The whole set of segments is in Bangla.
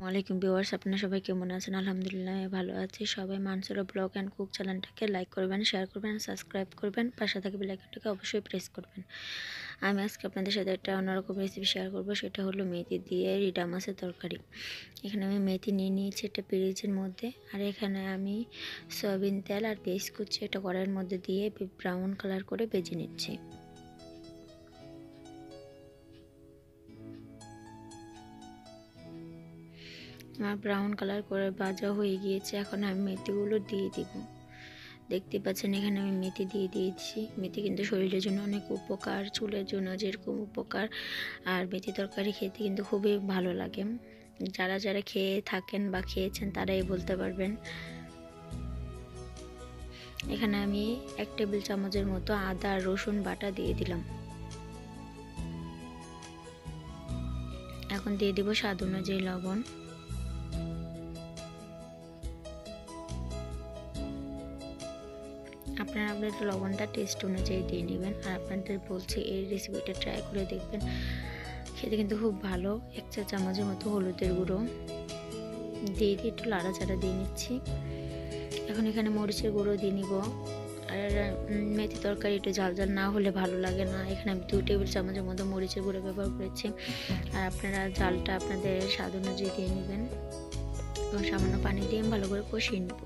ওয়ালাইকুম ভিউয়ার্স, আপনারা সবাই কেমন আছেন? আলহামদুলিল্লাহ ভালো আছি। সবাই মানসুরা ব্লগ অ্যান্ড কুক চ্যানেলটাকে লাইক করবেন, শেয়ার করবেন সাবস্ক্রাইব করবেন। পাশে থাকা বেলাইকনটাকে অবশ্যই প্রেস করবেন। আমি আজকে আপনাদের সাথে একটা অন্যরকম রেসিপি শেয়ার করব। সেটা হলো মেথি দিয়ে রিডা মাছের তরকারি। এখানে আমি মেথি নিয়ে নিয়েছি একটা পিরিচের মধ্যে। আর এখানে আমি সয়াবিন তেল আর পেস্ট করছি একটা কড়াইয়ের মধ্যে দিয়ে ব্রাউন কালার করে বেজে নিচ্ছি। আমার ব্রাউন কালার করে ভাজা হয়ে গিয়েছে। এখন আমি মেথিগুলো দিয়ে দিব। দেখতে পাচ্ছেন, এখানে আমি মেথি দিয়ে দিয়েছি। মেথি কিন্তু শরীরের জন্য অনেক উপকার, চুলের জন্য যেরকম উপকার। আর মেথি তরকারি খেতে কিন্তু খুবই ভালো লাগে। যারা যারা খেয়ে থাকেন বা খেয়েছেন, তারাই বলতে পারবেন। এখানে আমি এক টেবিল চামচের মতো আদা আর রসুন বাটা দিয়ে দিলাম। এখন দিয়ে দিব স্বাদ অনুযায়ী লবণ। আপনারা আপনাদের লবণটা টেস্ট অনুযায়ী দিয়ে নেবেন। আর আপনাদের বলছি এই রেসিপিটা ট্রাই করে দেখবেন। খেতে কিন্তু খুব ভালো। এক চা চামচের মতো হলুদের গুঁড়ো। দিয়ে দিয়ে একটু লাড়াচাড়া দিয়ে নিচ্ছি। এখন এখানে মরিচের গুঁড়ো দিয়ে নিব। আর মেথি তরকারি একটু ঝাল ঝাল না হলে ভালো লাগে না। এখানে আমি দু টেবিল চামচের মতো মরিচের গুঁড়ো ব্যবহার করেছি। আর আপনারা জালটা আপনাদের স্বাদ অনুযায়ী দিয়ে নেবেন। এবং সামান্য পানি দিয়ে ভালো করে কষিয়ে নেব।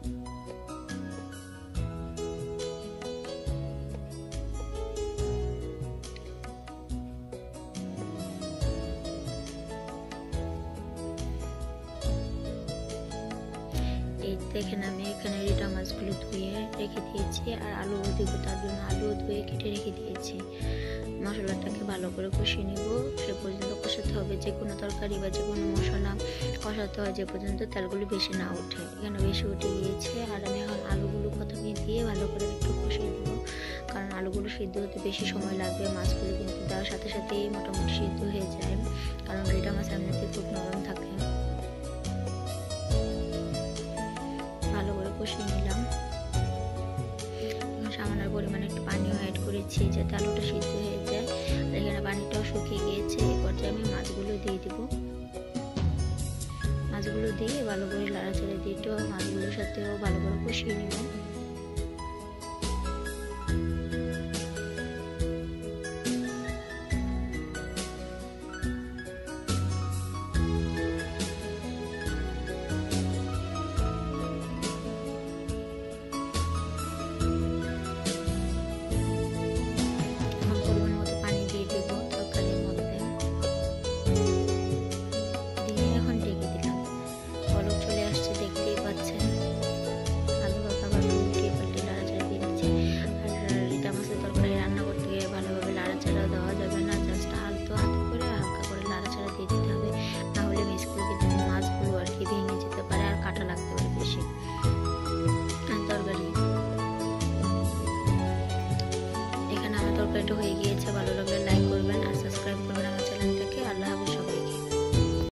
দেখেন আমি এখানে রিটা মাছগুলো ধুয়ে রেখে দিয়েছি আর আলু দিব তার জন্য আলুও ধুয়ে কেটে রেখে দিয়েছি। মশলাটাকে ভালো করে কষিয়ে নিব। সে পর্যন্ত কষাতে হবে, যে কোনো তরকারি বা যে কোনো মশলা কষাতে হয়, যে পর্যন্ত তেলগুলো বেশি না ওঠে। এখানে বেশি উঠে গিয়েছে আর আমি এখন আলুগুলো প্রথমে দিয়ে ভালো করে একটু কষিয়ে দেবো কারণ আলুগুলো সিদ্ধ হতে বেশি সময় লাগবে, মাছগুলো কিন্তু দেওয়ার সাথে সাথেই মোটামুটি সিদ্ধ হয়ে যায়। কারণ রিটা মাছ এমনিতে খুব নরম থাকে। কষিয়ে নিলাম। সামান্য পরিমাণে একটু পানিও অ্যাড করেছি যাতে আলুটা সিদ্ধ হয়ে যায়। এখানে পানিটাও শুকিয়ে গিয়েছে। এই পর্যায়ে আমি মাছগুলো দিয়ে দিব। মাছগুলো দিয়ে ভালো করে লাড়াচাড়া দিয়ে একটু মাছগুলোর সাথেও ভালো করে কষিয়ে নিব। তরকারিটা হয়ে গিয়েছে ভালো লাগলে।